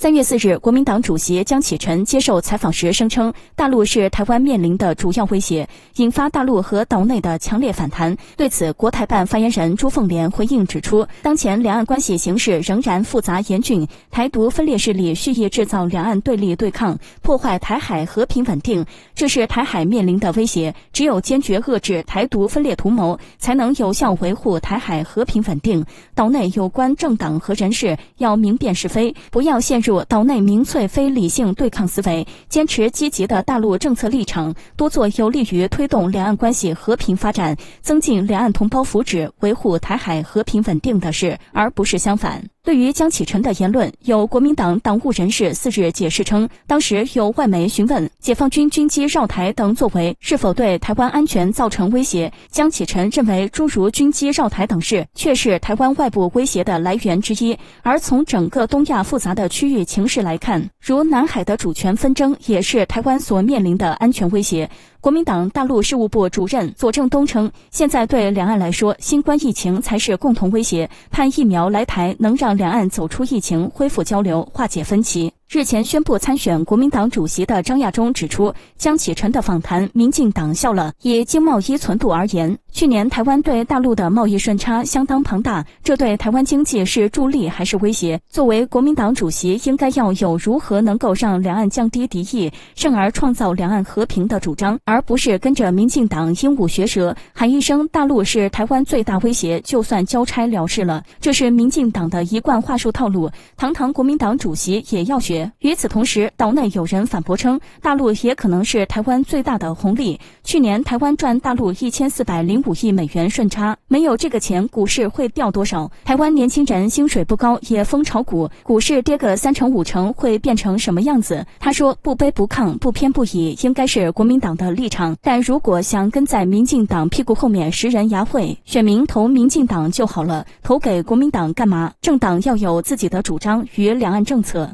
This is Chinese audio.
三月四日，国民党主席江启臣接受采访时声称，大陆是台湾面临的主要威胁，引发大陆和岛内的强烈反弹。对此，国台办发言人朱凤莲回应指出，当前两岸关系形势仍然复杂严峻，台独分裂势力蓄意制造两岸对立对抗，破坏台海和平稳定，这是台海面临的威胁。只有坚决遏制台独分裂图谋，才能有效维护台海和平稳定。岛内有关政党和人士要明辨是非，不要陷入。岛内民粹非理性对抗思维，坚持积极的大陆政策立场，多做有利于推动两岸关系和平发展、增进两岸同胞福祉、维护台海和平稳定的事，而不是相反。对于江启臣的言论，有国民党党务人士四日解释称，当时有外媒询问解放军军机绕台等作为是否对台湾安全造成威胁。江启臣认为，诸如军机绕台等事，确是台湾外部威胁的来源之一。而从整个东亚复杂的区域情势来看，如南海的主权纷争，也是台湾所面临的安全威胁。国民党大陆事务部主任左正东称，现在对两岸来说，新冠疫情才是共同威胁，盼疫苗来台能让两岸走出疫情，恢复交流，化解分歧。日前宣布参选国民党主席的张亚中指出，江启臣的访谈，民进党笑了。以经贸依存度而言，去年台湾对大陆的贸易顺差相当庞大，这对台湾经济是助力还是威胁？作为国民党主席，应该要有如何能够让两岸降低敌意，甚而创造两岸和平的主张，而不是跟着民进党鹦鹉学舌，喊一声大陆是台湾最大威胁，就算交差了事了。这是民进党的一贯话术套路。堂堂国民党主席也要学。与此同时，岛内有人反驳称，大陆也可能是台湾最大的红利。去年台湾赚大陆一千四百零五亿美元顺差，没有这个钱，股市会掉多少？台湾年轻人薪水不高，也疯炒股，股市跌个三成五成，会变成什么样子？他说：“不卑不亢，不偏不倚，应该是国民党的立场。但如果想跟在民进党屁股后面食人牙慧，选民投民进党就好了，投给国民党干嘛？政党要有自己的主张与两岸政策。”